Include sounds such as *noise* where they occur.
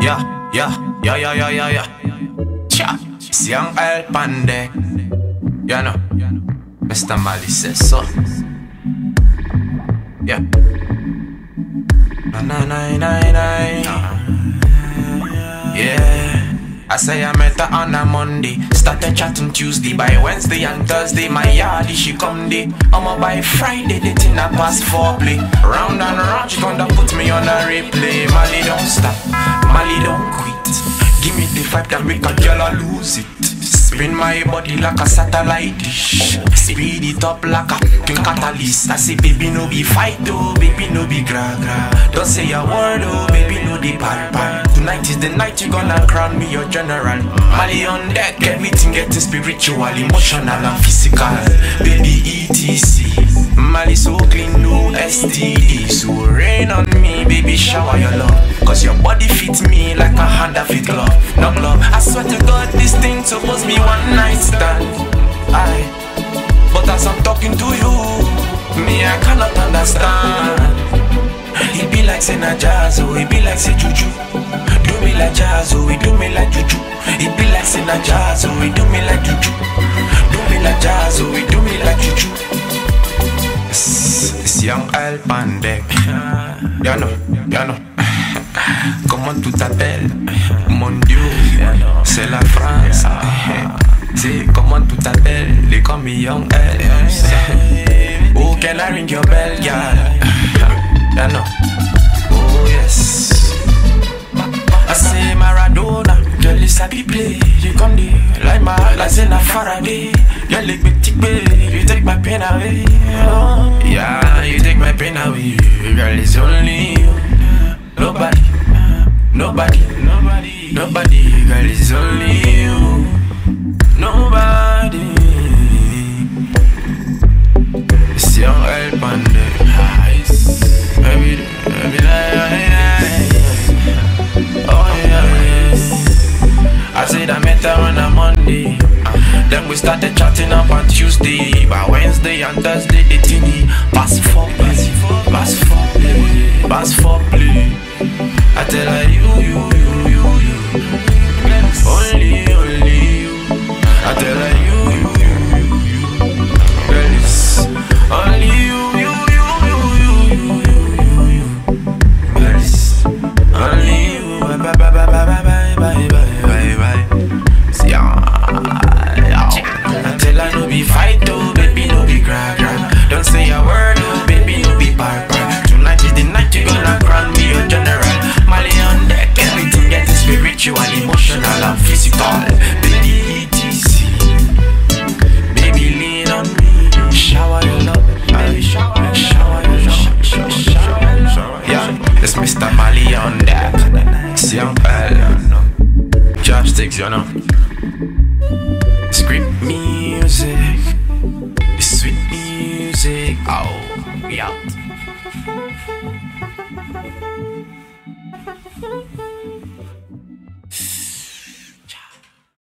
Yeah, yeah, yeah, yeah, yeah, yeah, yeah. Cha, young El Pande. You know, Mr. Marley says so. Yeah. Na na na na na. Yeah. I say I met her on a Monday, started chatting Tuesday. By Wednesday and Thursday, my yardie she come day. I'ma by Friday, the thing I pass foreplay. Round and round, she gonna put me on a replay. Marley don't stop, Marley don't quit. Give me the vibe that make a girl lose it. Spin my body like a satellite dish. Speed it up like a catalyst. I say, baby, no be fight, oh, baby, no be gra gra. Don't say a word, oh, baby, no be par par. Tonight is the night you gonna crown me your general. Marley on deck, everything getting spiritual, emotional, and physical. Baby, ETC. Marley so clean, no STD. So rain on me, baby, shower your love. Cause your body fits me like a hand that fit glove. No glove. I swear to God, supposed be one night stand. I, but as I'm talking to you, me I cannot understand. It be like saying a jazz, oh, it be like say juju. Do me like jazz, oh, it do me like juju. It be like saying a jazz, oh, it do me like juju. Do me like jazz, oh, it do me like juju. It's, young El Pandek. Ya know, ya know. *laughs* Comment tu t'appelles Mon Dieu, c'est la France. C'est comment tu t'appelles Les call me Yung L. Oh, can I ring your bell, girl? *laughs* Yeah, no. Oh, yes. Ah, I say Maradona, girl, you sabi play. You come there like my like in a Faraday. You lick me tick. You take my pain away. Oh, yeah, you take my pain away. Girl, it's only you. Nobody, nobody, nobody, nobody. Girl, it's only you. Then we started chatting up on Tuesday. By Wednesday and Thursday, the tinny pass for It's Yung L. Chopsticks, know. Script music. Sweet music. Oh, we out.